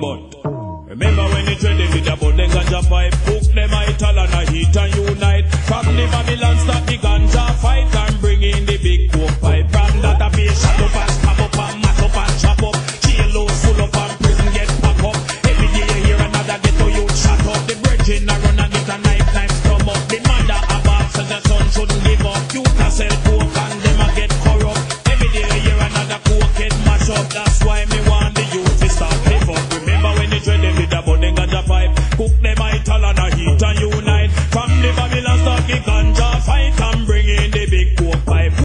But remember when you trading with about the ganja pipe, hook them a Ital and a heat and unite. From the Babylon start the ganja fight and bring in the big coke pipe. From that a be shut up and stab up and mat up and chop up. Jailhouse full up and prison get packed up. Every day you hear another ghetto youth shut up. The bridge in a run and get a knife, knife, up The mother about says the son shouldn't